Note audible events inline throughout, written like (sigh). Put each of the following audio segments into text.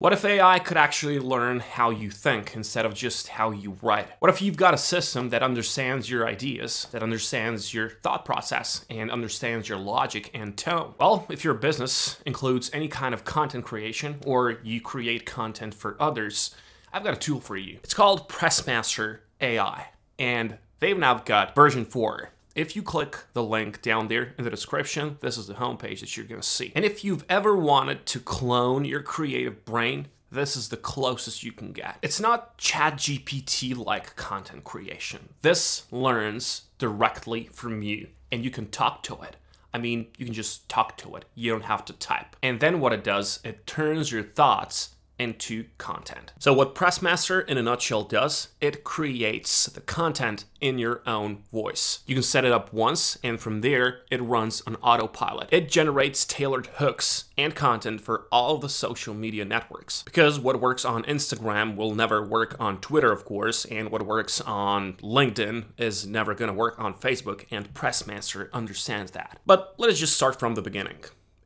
What if AI could actually learn how you think instead of just how you write? What if you've got a system that understands your ideas, that understands your thought process, and understands your logic and tone? Well, if your business includes any kind of content creation or you create content for others, I've got a tool for you. It's called Pressmaster AI, and they've now got version 4. If you click the link down there in the description, this is the homepage that you're gonna see. And if you've ever wanted to clone your creative brain, this is the closest you can get. It's not ChatGPT like content creation. This learns directly from you and you can talk to it. I mean, you can just talk to it. You don't have to type. And then what it does, it turns your thoughts into content. So what Pressmaster in a nutshell does, it creates the content in your own voice. You can set it up once and from there it runs on autopilot. It generates tailored hooks and content for all the social media networks. Because what works on Instagram will never work on Twitter of course and what works on LinkedIn is never going to work on Facebook and Pressmaster understands that. But let us just start from the beginning.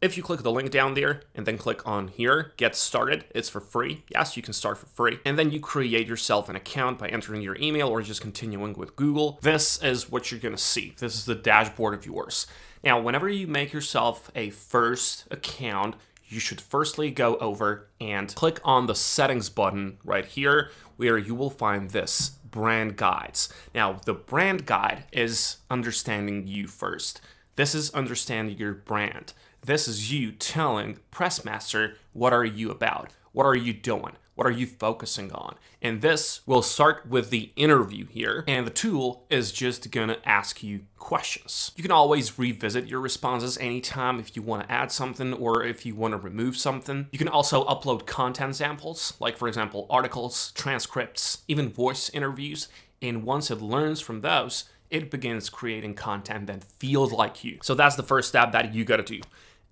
If you click the link down there and then click on here, get started, it's for free. Yes, you can start for free. And then you create yourself an account by entering your email or just continuing with Google. This is what you're gonna see. This is the dashboard of yours. Now, whenever you make yourself a first account, you should firstly go over and click on the settings button right here where you will find this brand guides. Now, the brand guide is understanding you first. This is understanding your brand. This is you telling Pressmaster what are you about? What are you doing? What are you focusing on? And this will start with the interview here, and the tool is just gonna ask you questions. You can always revisit your responses anytime if you wanna add something or if you wanna remove something. You can also upload content samples, like for example, articles, transcripts, even voice interviews, and once it learns from those, it begins creating content that feels like you. So that's the first step that you gotta do.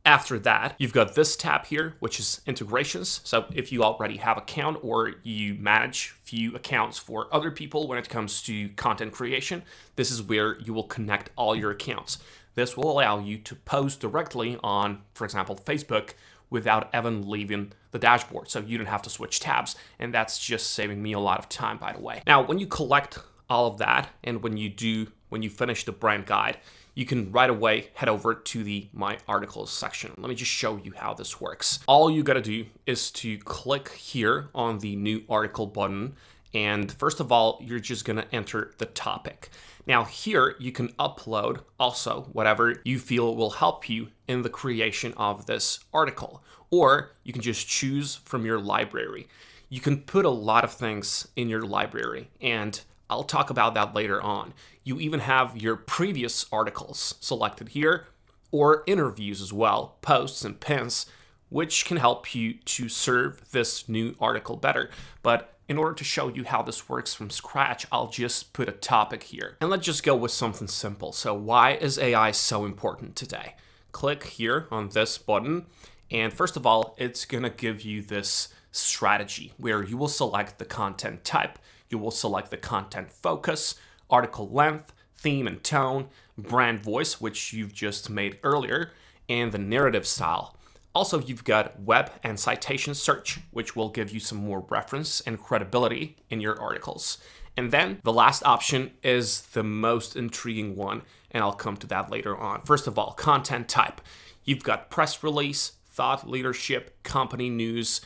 After that, you've got this tab here, which is integrations. So if you already have account or you manage few accounts for other people when it comes to content creation, this is where you will connect all your accounts. This will allow you to post directly on, for example, Facebook without even leaving the dashboard. So you don't have to switch tabs. And that's just saving me a lot of time, by the way. Now, when you collect all of that and when you do, when you finish the brand guide, you can right away head over to the My Articles section. Let me just show you how this works. All you gotta do is to click here on the New Article button, and first of all, you're just gonna enter the topic. Now here, you can upload also whatever you feel will help you in the creation of this article, or you can just choose from your library. You can put a lot of things in your library, and I'll talk about that later on. You even have your previous articles selected here, or interviews as well, posts and pins, which can help you to serve this new article better. But in order to show you how this works from scratch, I'll just put a topic here. And let's just go with something simple. So why is AI so important today? Click here on this button. And first of all, it's gonna give you this strategy where you will select the content type you will select the content focus, article length, theme and tone, brand voice, which you've just made earlier, and the narrative style. Also, you've got web and citation search, which will give you some more reference and credibility in your articles. And then the last option is the most intriguing one, and I'll come to that later on. First of all, content type. You've got press release, thought leadership, company news,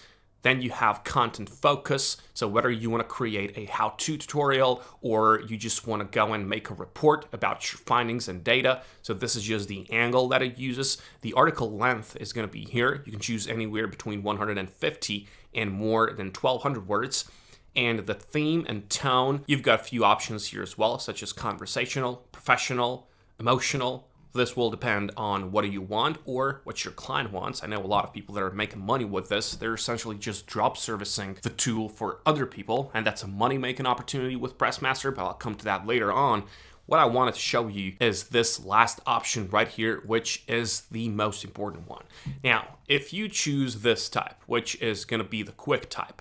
then you have content focus. So whether you want to create a how-to tutorial or you just want to go and make a report about your findings and data. So this is just the angle that it uses. The article length is going to be here. You can choose anywhere between 150 and more than 1200 words. And the theme and tone, you've got a few options here as well, such as conversational, professional, emotional, this will depend on what do you want or what your client wants. I know a lot of people that are making money with this. They're essentially just drop servicing the tool for other people, and that's a money making opportunity with Pressmaster, but I'll come to that later on. What I wanted to show you is this last option right here, which is the most important one. Now, if you choose this type, which is gonna be the quick type,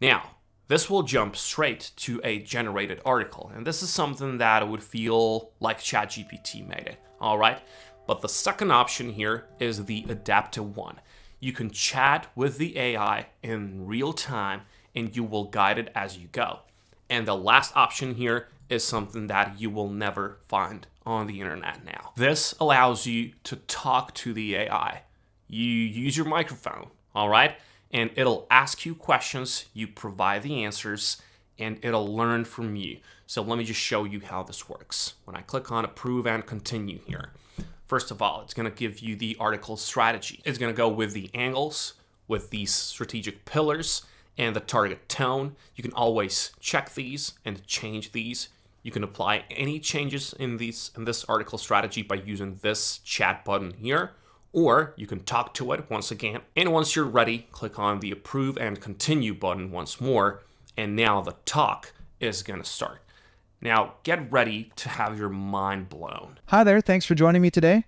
now, this will jump straight to a generated article, and this is something that would feel like ChatGPT made it all right? But the second option here is the adaptive one. you can chat with the AI in real time and you will guide it as you go. And the last option here is something that you will never find on the internet now. This allows you to talk to the AI. You use your microphone, all right? And it'll ask you questions, you provide the answers, and it'll learn from you. So let me just show you how this works. When I click on approve and continue here, first of all, it's gonna give you the article strategy. It's gonna go with the angles, with these strategic pillars, and the target tone. You can always check these and change these. You can apply any changes in these in this article strategy by using this chat button here, or you can talk to it once again. And once you're ready, click on the approve and continue button once more, and now the talk is gonna start. Now get ready to have your mind blown. Hi there, thanks for joining me today.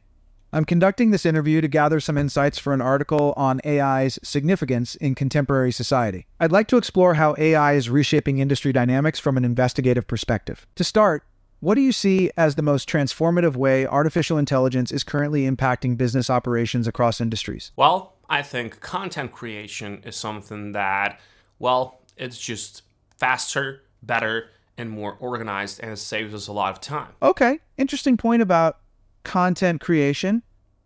I'm conducting this interview to gather some insights for an article on AI's significance in contemporary society. I'd like to explore how AI is reshaping industry dynamics from an investigative perspective. To start, what do you see as the most transformative way artificial intelligence is currently impacting business operations across industries? Well, I think content creation is something that, well, it's just faster, better, and more organized, and it saves us a lot of time. Okay, interesting point about content creation,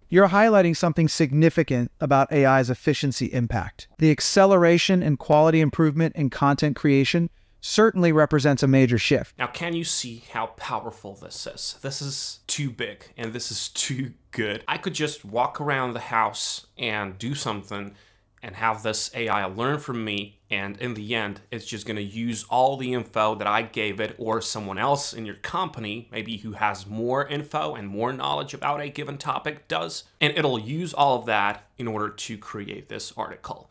you're highlighting something significant about AI's efficiency impact. The acceleration and quality improvement in content creation certainly represents a major shift. Now, can you see how powerful this is? This is too big and this is too good. I could just walk around the house and do something and have this AI learn from me. And in the end, it's just going to use all the info that I gave it or someone else in your company, maybe who has more info and more knowledge about a given topic does. And it'll use all of that in order to create this article.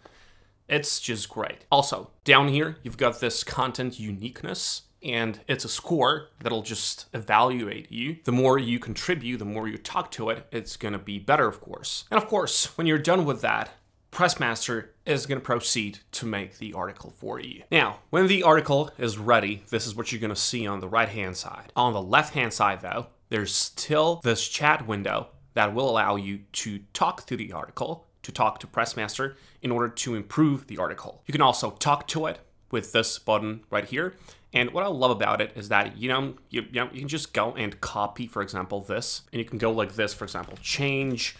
It's just great. Also, down here, you've got this content uniqueness and it's a score that'll just evaluate you. The more you contribute, the more you talk to it, it's gonna be better, of course. And of course, when you're done with that, Pressmaster is going to proceed to make the article for you. Now, when the article is ready, this is what you're going to see on the right hand side. On the left hand side, though, there's still this chat window that will allow you to talk to the article, to talk to Pressmaster in order to improve the article. You can also talk to it with this button right here. And what I love about it is that, you know, you, you, know, you can just go and copy, for example, this, and you can go like this, for example, change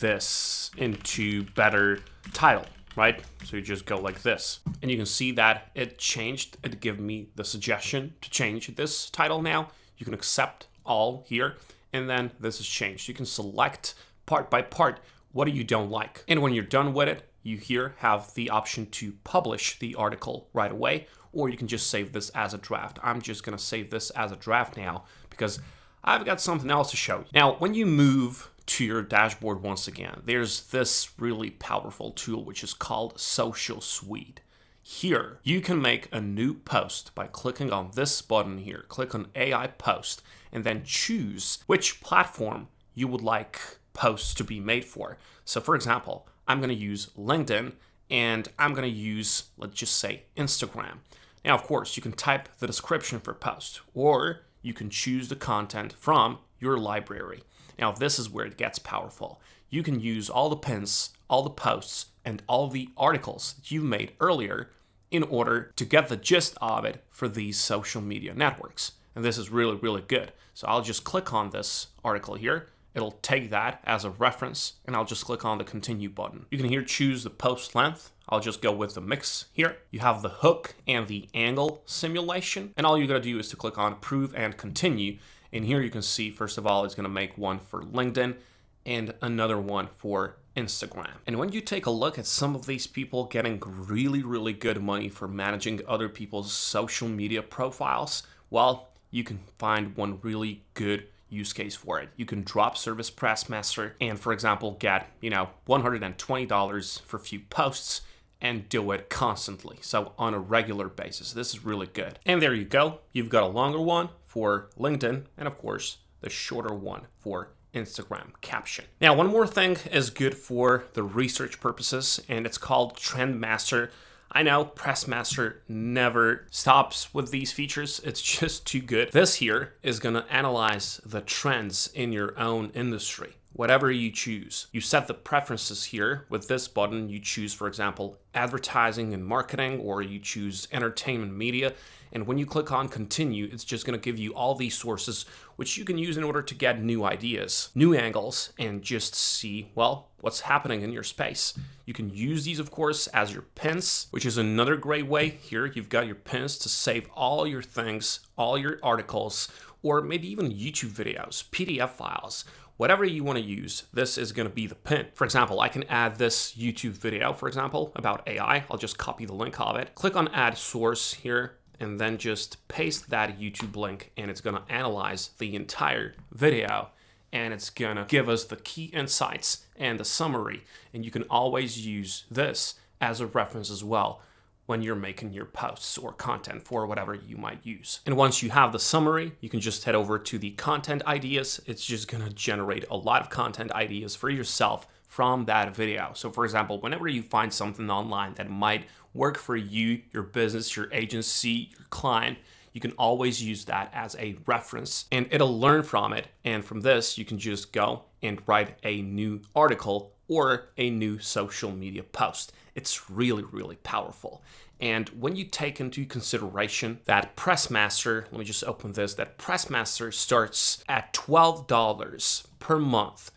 this into better title, right? So you just go like this. And you can see that it changed. It gave me the suggestion to change this title now. You can accept all here. And then this is changed. You can select part by part what you don't like. And when you're done with it, you here have the option to publish the article right away, or you can just save this as a draft. I'm just gonna save this as a draft now because I've got something else to show you. Now, when you move to your dashboard once again, there's this really powerful tool which is called Social Suite. Here, you can make a new post by clicking on this button here. Click on AI Post and then choose which platform you would like posts to be made for. So for example, I'm going to use LinkedIn and I'm going to use, let's just say, Instagram. Now, of course, you can type the description for post or you can choose the content from your library. Now, this is where it gets powerful. You can use all the pins, all the posts, and all the articles that you've made earlier in order to get the gist of it for these social media networks. And this is really, really good. So I'll just click on this article here. It'll take that as a reference, and I'll just click on the continue button. You can here choose the post length. I'll just go with the mix here. You have the hook and the angle simulation, and all you gotta do is to click on approve and continue, and here you can see, first of all, it's gonna make one for LinkedIn and another one for Instagram. And when you take a look at some of these people getting really, really good money for managing other people's social media profiles, well, you can find one really good use case for it. You can drop service Pressmaster and, for example, get, you know, $120 for a few posts and do it constantly. So on a regular basis. This is really good. And there you go. You've got a longer one for LinkedIn, and of course, the shorter one for Instagram caption. Now, one more thing is good for the research purposes, and it's called Trendmaster. I know Pressmaster never stops with these features. It's (laughs) just too good. This here is to analyze the trends in your own industry. whatever you choose. You set the preferences here. With this button, you choose, for example, advertising and marketing, or you choose entertainment media. And when you click on continue, it's just to give you all these sources which you can use in order to get new ideas, new angles, and just see, well, what's happening in your space. You can use these, of course, as your pins, which is another great way. Here, you've got your pins to save all your things, all your articles, or maybe even YouTube videos, PDF files, whatever you want to use, this is going to be the pin. For example, I can add this YouTube video, for example, about AI. I'll just copy the link of it. Click on add source here and then just paste that YouTube link and it's to analyze the entire video and it's to give us the key insights and the summary. And you can always use this as a reference as well when you're making your posts or content for whatever you might use. And once you have the summary, you can just head over to the content ideas. It's just gonna generate a lot of content ideas for yourself from that video. So for example, whenever you find something online that might work for you, your business, your agency, your client, you can always use that as a reference and it'll learn from it. And from this, you can just go and write a new article or a new social media post. It's really, really powerful. And when you take into consideration that Pressmaster, let me just open this, that Pressmaster starts at $12 per month,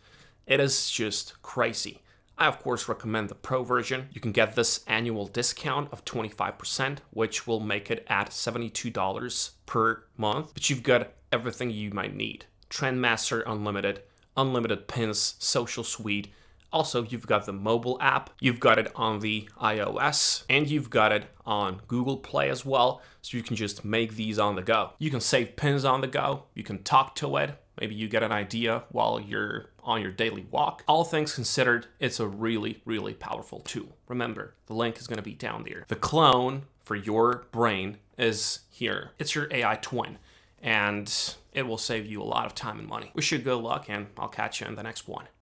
it is just crazy. I of course recommend the Pro version. You can get this annual discount of 25%, which will make it at $72 per month, but you've got everything you might need. Trendmaster Unlimited, unlimited pins, social suite, also, you've got the mobile app, you've got it on the iOS, and you've got it on Google Play as well, so you can just make these on the go. You can save pins on the go, you can talk to it, maybe you get an idea while you're on your daily walk. All things considered, it's a really, really powerful tool. Remember, the link is gonna be down there. The clone for your brain is here. It's your AI twin, and it will save you a lot of time and money. Wish you good luck, and I'll catch you in the next one.